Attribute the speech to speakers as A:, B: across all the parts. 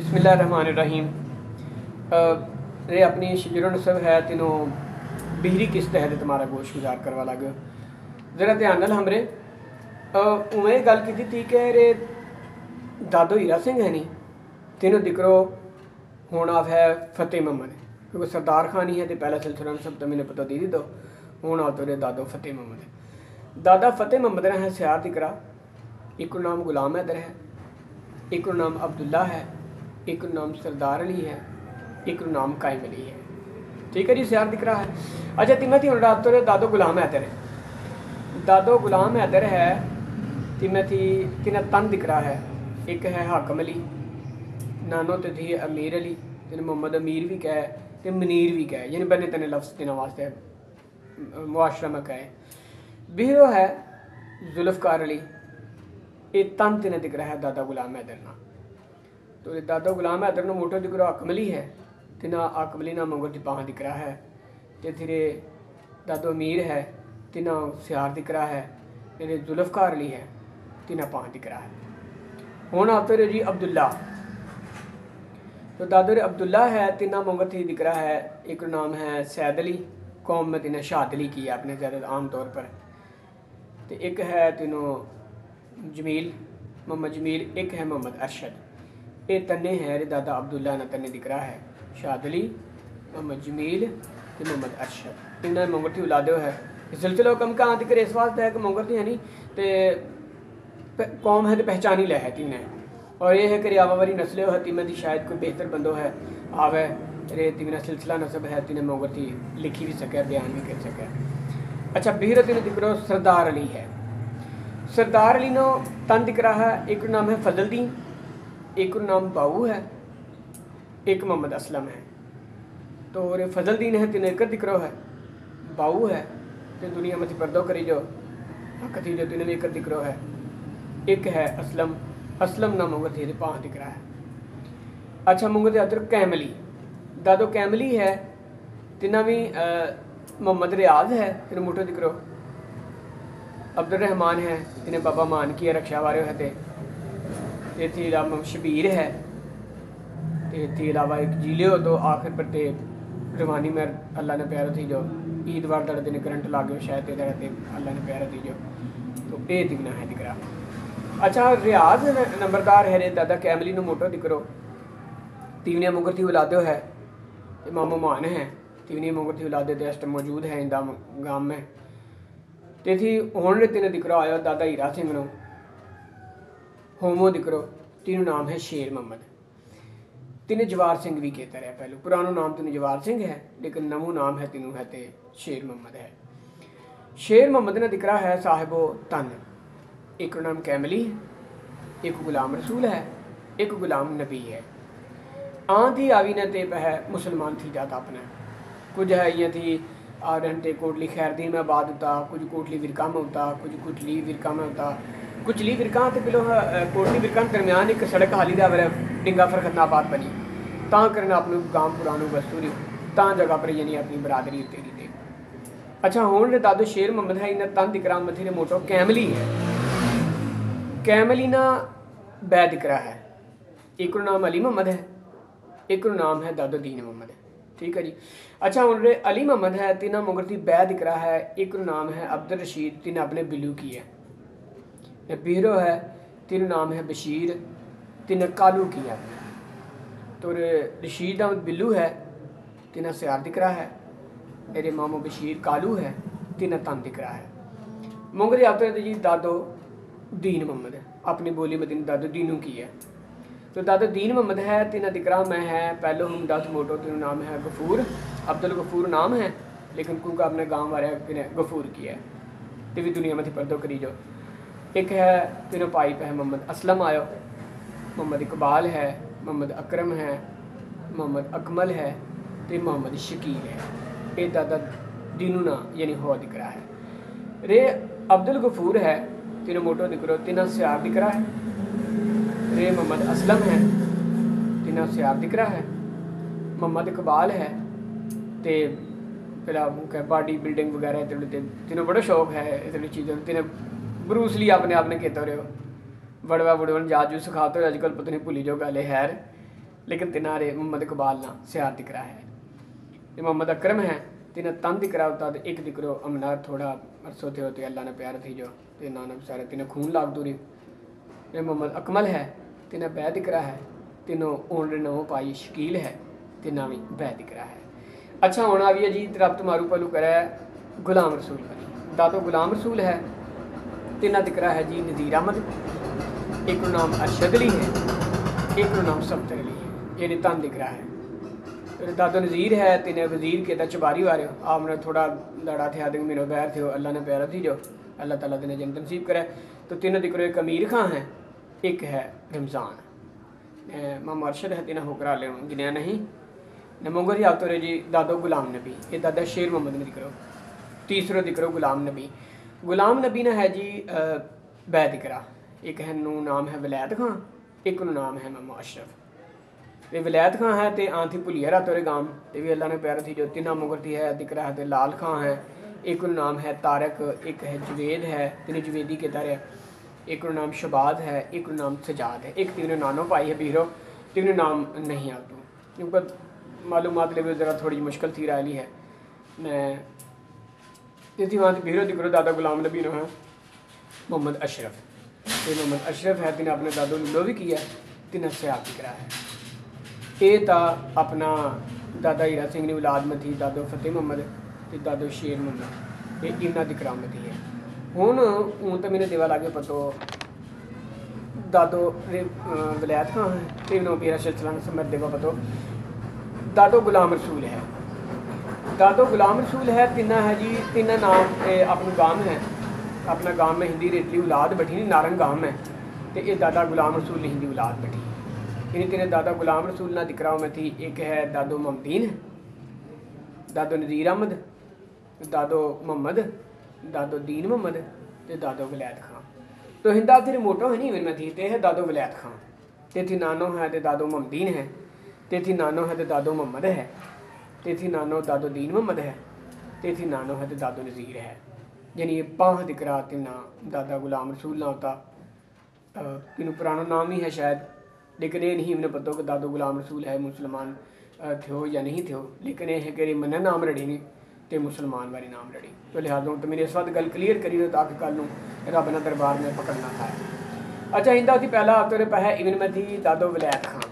A: बसमीम रे अपनी शजर नसब है, तीनों बिहरी किस तहत तुम्हारा गोश गुजार करवा लग। जरा ध्यान नाल हमरे। उमें गल की थी कि रे दादो हीरा सिंह है नहीं तीनों दिकरो होना है फतेह मोहम्मद क्योंकि सरदार खान ही है तो पहला सिलसिला सब तो मैंने पता दी दो हूँ आ तो रे दादो फतेह मोहम्मद दादा फतेह मोहम्मद ने है सियार दिकरा एक नाम गुलाम हैदर है एक नाम अब्दुल्ला है एक नाम सरदार अली है, एक नाम कायम अली है। ठीक है जी, सियार दिख रहा है। अच्छा तिम्मत तो दादो गुलाम हैदर है दादो गुलाम हैदर है तिम्मती तिना तन दिख रहा है। एक है हाकम अली, नानो ते थी अमीर अली, जिन्हें मोहम्मद अमीर भी कहे, ते मनीर भी कहे, यानी बने तने लफ्ज तिना वास्ते, मुआशरा में कहे। बीरो है जुल्फकार अली, ये तन तिने दिख रहा है, दादा गुलाम हैदर ना तो दादा गुलाम हैदर अदरों मोटो दिख रहा अकमली है तिना अकमली ना मंगल दिपाह दिख रहा है। तो फिर दादो अमीर है तिना सियार दिख रहा है मेरे जुल्फकार अली है तिना पाह दिख रहा है। हूँ आते रहे जी अब्दुल्ला तो दादो अब्दुल्ला है तिना मंगल थी दिख रहा है एक नाम है सैद अली। कौम में तिना शहाद अली की है अपने ज़्यादा आम तौर पर। एक है तिनों जमील, मोहम्मद जमील एक है मोहम्मद अरशद। ये तन्ने है। दादा अब्दुल्ला ना तन्ने दिख रहा है। शादली मोहम्मद जमील मोहम्मद अरशद। इन्हें मंगर थी औलादे है। सिलसिला कम कहाँ तक इस वास्ते है कि मंगर थी है नहीं ते कौम है तो पहचानी लै है तीन और ये है कि आवावरी नस्ले हो, तीन दी शायद कोई बेहतर बंदो है, आवे। रे तीन सिलसिला नसब है, तीन मंगर थी, लिखी भी सके, बयान भी कर सके। अच्छा बीर तीन दिख रहा सरदार अली है। सरदार अली नो तन दिख रहा है, एक नाम है फजलदीन एक नाम बाऊ है, एक मोहम्मद असलम है। तो और फजलदीन है, तीन एक दिक्रो है। बाऊ है तो दुनिया में पर्दो करी जो, हक थी जो तीन एक दिक्रो है। एक है असलम असलम नाम होगा थी, पाँच दिख रहा है। अच्छा मुंगे थे अदर कैमली। दादो कैमली है तिना भी मोहम्मद रियाज है तेरे मुठो दिक्रो अब्दुल रहमान है तिने बाबा मान की रक्षा वारे है इतने इलावा शबीर है तो इतने इलावा एक जिले तो आखिर पर ते रवानी में अल्लाह ने प्यारा थी जो ईद वार दड़े दिन करंट ला गए शायद रहते अल्लाह ने प्यारा थी जो तो ये दिखना है दिख रहा अच्छा रियाज नंबरदार है रे दादा कैमली नो मोटो दिकरो तीवनिया मुगर थी औलादो है मामो मान है तीवनिया मुगर थी औलादे दस्त मौजूद है इंदा गांव में તેથી હોણ તેને દીકરો આવ્યો દાદા હીરા સિંહનો होमो दिक्रो, तीनों नाम है शेर मोहम्मद। तीन जवार सिंह भी कहता रहा पहलू। पुराना नाम तीन जवार सिंह है, लेकिन नमो नाम है, तीनों है ते शेर मोहम्मद है। शेर मोहम्मद ने दिकरा है साहिबो तन। एक नाम कैमली एक गुलाम रसूल है, एक गुलाम नबी है। आंधी आवी ने ते है मुसलमान थी जाता अपना। कुछ है ये थी आरन ते कोटली खैरदीन में बाद होता कुछ कोटली विरका में होता कुछ कुटली विरका में होता कुचली विरकां ते बिलो कोटली विरकां दरम्यान एक सड़क हाली दा वर डिंगा फरखतनाबाद बनी। तां करना अपने गाँव पुरानो बस्तूरी तां जगह पर यानी अपनी बरादरी तेरी दे अच्छा ने दादो शेर मोहम्मद है इन्हें तन दिकरा मथे मोटो कैमली है। कैमली ना बै दिकरा है। एक नाम अली मोहम्मद है एक नाम है दादो दीन मोहम्मद ठीक है जी। अच्छा हूँ अली मोहम्मद है तीना मुगर की बै दिकरा है एक नाम है अब्दुल रशीद तीन अपने बिलू की है। बीरो है तीन नाम है बशीर, तीन कालू किया तो रशीद अहमद बिल्लू है, तीन सियार दिख रहा है, मेरे मामो बशीर कालू है, तीन तन दिख रहा है। मुंगरे आते जी दादो दीन मोहम्मद अपनी बोली में दिन दादो दीनू की है। तो दादो दीन मोहम्मद है, तीन दिकरा में है, पहलो हम दस मोटो तीन नाम है गफूर, अब्दुल गफूर नाम है, लेकिन क्योंकि अपने गाँव वाले गफूर किया है। तो भी दुनिया में पर्दो करी जो एक है तीनों भाई है मोहम्मद असलम आयो। मोहम्मद इकबाल है, मोहम्मद अकरम है, मोहम्मद अकमल है तो मोहम्मद शकील है। ये दादा दीनू ना, यानी हो दिख रहा है। रे अब्दुल गफूर है तीनों मोटो दिख रहा, तीनों सियार दिख रहा है। रे मोहम्मद असलम है, तीनों सियार दिख रहा है। मोहम्मद इकबाल है तो फ़िलहाल बॉडी बिल्डिंग वगैरह तीनों बड़ा शौक है, इस चीज़ों तीनों ब्रूसली अपने आप ने कहते रहे बड़वा बुड़वन जाजू सिखाते हो अजकल पता नहीं भूली जो गल खैर। लेकिन तिनारे मोहम्मद इकबाल ना सियार दिकरा है। ते मोहम्मद अकरम है तिना तन दिकरा तो एक दिकरो अमनार थोड़ा अरसो थे होते अल्लाह ने प्यार थी जो, ते नाना बेचारे तिने खून लाग दूरी ते मोहम्मद अकमल है तिना बै दिकरा है। तिनो ओन नवो पाई शकील है तिना भी बै दिकरा है। अच्छा होना भी है जी रब मारू पलू करे, गुलाम रसूल दादो गुलाम रसूल है तिना दिकरा है जी नज़ीर अहमद। एक नाम अरशद अली है, एक नाम सफ्तर अली है ये तन दिकरा है। दादो नज़ीर है तिने वज़ीर के चबारी वारे आपने थोड़ा लड़ा थे, आदमी मेरे बैर थे, अल्लाह ने प्यारा थी जो, अल्लाह ताला तिने जन्नत नसीब करे। तो तीनों दिकरो एक अमीर खां है, एक है रमज़ान। मामा अरशद है तिना होकर ले गिनया नहीं। नमोगर मोंगर याद तो जी दादो गुलाम नबी, ये दादा शेर मोहम्मद ने दिख दिकरो तीसरो दिकरो गुलाम नबी। गुलाम नबी ने है जी बै दिकरा एक है नू नाम है वलैद खां, एक नू नाम है मामा अशरफ। ये वलैद खां है तो आं थी भुलिया रा तोरे गाँव ये भी अल्लाह ने प्यारा थी जो तिना मुगर थी है दिकरा है तो लाल खां है। एक नाम है तारक, एक है जुवेद है तीन जुवेदी के तारे एक नाम शबाद है, एक नाम सजाद है। एक तीनों नानो पाई है बीरो तीनों नाम नहीं आ तू क्योंकि मालूम ले ज़रा थोड़ी मुश्किल थी रही है। जिसकी वहाँ से भीरों दिक्रो दादा गुलाम नबी ने मोहम्मद अशरफ। ये मोहम्मद अशरफ है तिन्हें अपने दादो लोवी किया तिन्हें सयाब करा है। ये तो अपना दादा हीरा सिंह ने औलाद थी दादो फतेह मोहम्मद दादो शेर मोहम्मद। ये इन्होंने की करामत है हूँ। हूँ तो मैंने देवा लागे पतो, दादो वलैत खां है तेनों पीरा सिलसिला समय देवा पतो। दादो गुलाम रसूल है। दादो गुलाम रसूल है तिना है जी तिना नाम अपना गाँव है। अपना गाँव में हिंदी रेतली औलाद बैठी नहीं, नारंग गाँव है। तो ये दादा गुलाम रसूल ने हिंदी औलाद बैठी। इन्हें तेरे दादा गुलाम रसूल ना दिख रहा हूँ मैं थी, एक है दादो ममदीन, दादो नज़ीर अहमद, दादो मोहम्मद दादो दीन मोहम्मद तो दादो वलैद खां। तो हिंदा तेरे मोटो है नहीं मेरे मैं थी तो है दादो वलैद खां। ते थी नानो है तो दादो ममदीन है। ते थी नानो है तो दादो मोहम्मद है। तेथी नानो दादो दीन व मद है। तेथी नानो है तो दादो नज़ीर है। यानी ये पाह दिकरा ना दादा गुलाम रसूल ना होता। इन पुराना नाम ही है शायद। लेकिन ये नहीं उन्हें पता कि दादो गुलाम रसूल है, मुसलमान थे या नहीं थे लेकिन यह है कि मन नाम रड़ी नहीं तो मुसलमान वाले नाम रड़ी। तो लिहाजा तो मेरी इस वक्त गल क्लीयर करी हो ताकि कल रब ने दरबार में पकड़ना था। अच्छा इंदा थी पहला तौर पर है इवन मैं थी दादो वलैत खां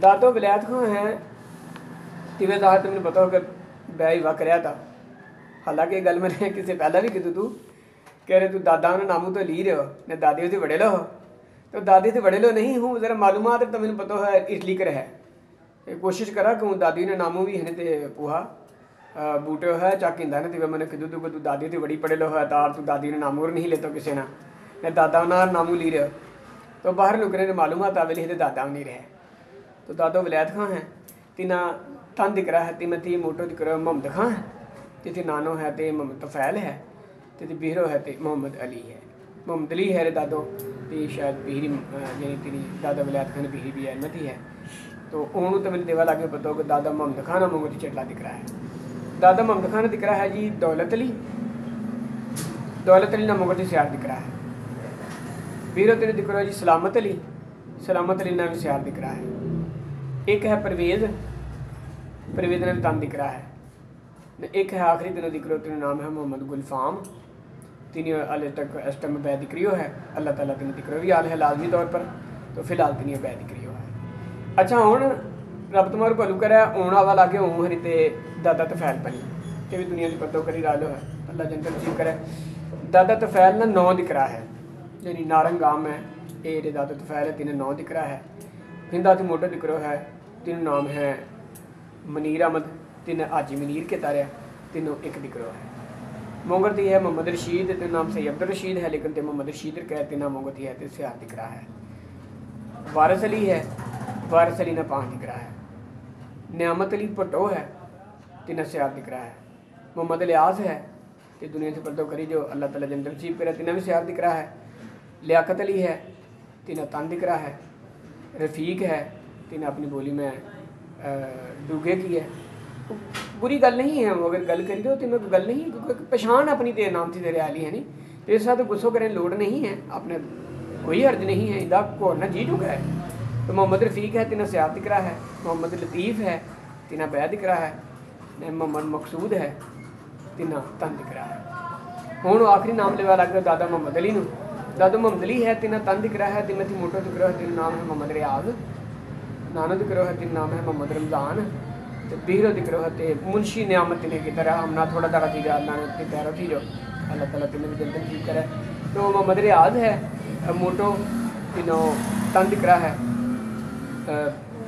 A: दादो वलैत खां हैं तिवे दाह तुमने हो कि ही वक रहा था। हालाँकि गल मैंने किसी पहला भी की तू। कह रहे तू दादा ने नामू तो ली रहे हो ने दादी से बड़े लो तो दादी से बड़े लो नहीं हूँ, जरा मालूमात तो मैंने पता है, इटली कर है। कोशिश करा कि हूँ दादी ने नामू भी है ते पुहा। बूटे है, चाक इंदा ने मैंने किदू तू दादी थी बड़ी पढ़े लो है तार तू दादी ने नामूर नहीं लेते किसी ना ने दादा ना नामू ली रहे तो बाहर नुकरे ने मालूम आता वे लिखे दादा नहीं रहे। तो दादो वलैद खां है। तिना तन दिकरा है तिम थी मोटो दिकरा मोहम्मद खां। है तिथि नानो है ते मोहम्मद तफैल है, तिथि बीरो है ते मोहम्मद अली है। मोहम्मद अली है रे दादो, ते शायद बीहरी यानी तेरी दादा वलैद खान बीहरी भी अहमद है। तो उन्होंने तो मैंने देवा लागे पता हो कि दादा मोहम्मद खान मोहम्मद चटला दिख रहा है। दादा मोहम्मद खान दिख रहा है जी दौलत अली। दौलत अली ना मुगल सियार दिख रहा है। वीरो तेरे दिख रहा है जी सलामत अली। सलामत अली ना भी सियार दिख रहा है। एक है परवेज। परवेज ने तन दिख रहा है एक है आखिरी दिन दिख रहा तेरा नाम है मोहम्मद गुलफाम तीन अल तक इस टाइम बै दिख रही है अल्लाह तला तीन दिख रही हाल है लाजमी तौर पर तो फ़िलहाल तीन बै दिख रही है अच्छा हूँ रब तुम्हारे भलू करे आने वाला लागे हूँ हरी तो दादा तफैल बनी ये भी दुनिया की पतो करी रालो है अल्लाह जन नसीब करे दादा तफैल ना नौ दिकरा है यानी नारंग गाम है ये दादा तफैल है तीन नौ दिकरा है हिंदा थी मोटा दिकरो है तीन नाम मनीर अहमद, तीन हाजी मनीर के तारे तीनों एक दिकरो है। मोंगर थी है मोहम्मद रशीद तीन नाम सही अब्दुल रशीद है, लेकिन ते मोहम्मद रशीद कह तीन मोंगर थी है तो सियार दिकरा है। वारस अली है, वारस अली ने पाँच दिकरा है। नियामत अली भट्टो है तीन दिख रहा है। मोहम्मद लियास है कि दुनिया से पर्दो करी जो अल्लाह ताला जन तनसीब करे तीन भी सियार दिख रहा है। लियाकत अली है तीन तन दिख रहा है। रफ़ीक है तीन अपनी बोली में डूगे की है बुरी गल नहीं है अगर गल करी तो तीन गल नहीं क्योंकि पछाण अपनी तेरे नाम से तेरे आली है नहीं तो इस साथ गुस्सो करने लोड़ नहीं है अपने कोई अर्ज नहीं है इंदा को ना जी चुका है तो मोहम्मद रफ़ीक है तिना सियार दिख रहा है मोहम्मद लतीफ़ है तिना बै दिख रहा है ने मोहम्मद मकसूद है तिना तन दिख रहा है ਹੁਣ ਆਖਰੀ ਨਾਮ ਲੈਵਾ ਲੱਗ ਗਿਆ ਦਾਦਾ ਮੁਹੰਮਦ ਅਲੀ ਨੂੰ ਦਾਦਾ ਮੁਹੰਮਦ ਅਲੀ ਹੈ ਤਿਨਾ ਤਨ ਦਿਖ रहा है तिना थी मोटो दिख रहा है तिना नाम है मोहम्मद रियाज नाना दिक्रोह दिन नाम है मोहम्मद रमज़ान। तो तकबीर दिक्रोह ते मुंशी नियामत ने की तरह हम ना थोड़ा दारा थी जा नाना थी जो अल्लाह तला ते मेरी जल्दी ठीक करे। तो मोहम्मद रियाज है मोटो इनो तन दिक्रा है।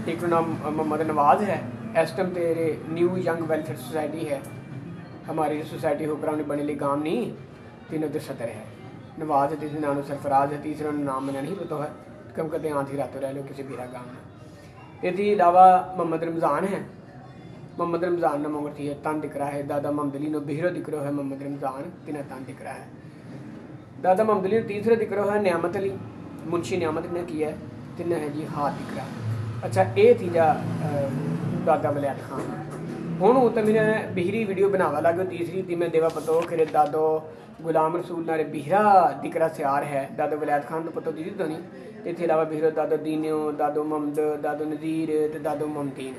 A: एक नाम मोहम्मद नवाज़ है। इस टाइम तेरे न्यू यंग वेलफेयर सोसाइटी है। हमारी सोसाइटी होकर उन्हें बने ली गाँव नहीं, तीनों तो सतर है। नवाज़ है, तीसरे नाम सरफराज है, तीसरा नाम मैंने नहीं पता है। कब कहते हैं आधी रातों रह लो, किसी बीरा गाँव में। इसके दावा मोहम्मद रमज़ान है मोहम्मद रमज़ान ने उम्र थी तन दिख रहा है दादा मोहम्मद अली नो बिहरो रहा है मोहम्मद रमज़ान तिना तन दिख रहा है दादा मोहम्मद अली तीसरा रहा है न्यामत अली मुंशी न्यामत ने किया है तिना है जी हाथ दिख रहा अच्छा ये थी जा दादा वलैद खान ਹੁਣ ਉਹ ਤਾਂ ਮੈਂ ਬਿਹਰੀ ਵੀਡੀਓ ਬਣਾਵਾ ਲੱਗਾ ਤੀਸਰੀ ਤੀ ਮੈਂ ਦੇਵਾ ਪਤੋ ਖਰੇ ਦਾਦੋ ਗੁਲਾਮ ਰਸੂਲ ਨਾਲੇ ਬਿਹਰਾ ਦਿਕਰਾ ਸਿਆਰ ਹੈ ਦਾਦੋ ਵਲੈਦ ਖਾਨ ਤੋਂ ਪਤੋ ਦੀਦੀ ਤੋਂ ਨਹੀਂ ਤੇ ਇੱਥੇ ਇਲਾਵਾ ਬਿਹਰਾ ਦਾਦੋ ਦੀਨਿਓ ਦਾਦੋ ਮਮਦ ਦਾਦੋ ਨਜ਼ੀਰ ਤੇ ਦਾਦੋ ਮਮਦੀਨ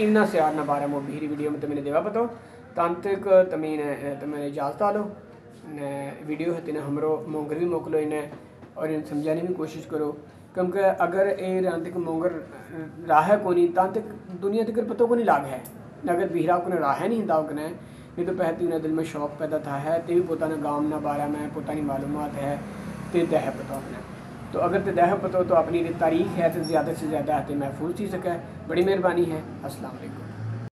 A: इन्ना सियार ना बारह मो बिहरी वीडियो में तो मैंने देवा पतो तांत्रिक तमीन तमें इजाज़त आलो ने वीडियो है तिने हमरो मोंगर भी मोकलो इन्हें और इन समझाने की कोशिश करो क्योंकि अगर ये रांतिक मोंगर राह को नहीं तक दुनिया तक पतो को नहीं लाग है। न अगर बिहरा को राह है नहीं दाव कने नहीं तो पहले उन्हें दिल में शौक पैदा था है तो भी पोता गाँव ना बारा में पोता मालूम है तो दह पता अपने। तो अगर ते दह पतो तो अपनी तारीख है तो ज़्यादा से ज़्यादा ते महफूज थी सकें। बड़ी मेहरबानी है। अस्सलाम वालेकुम।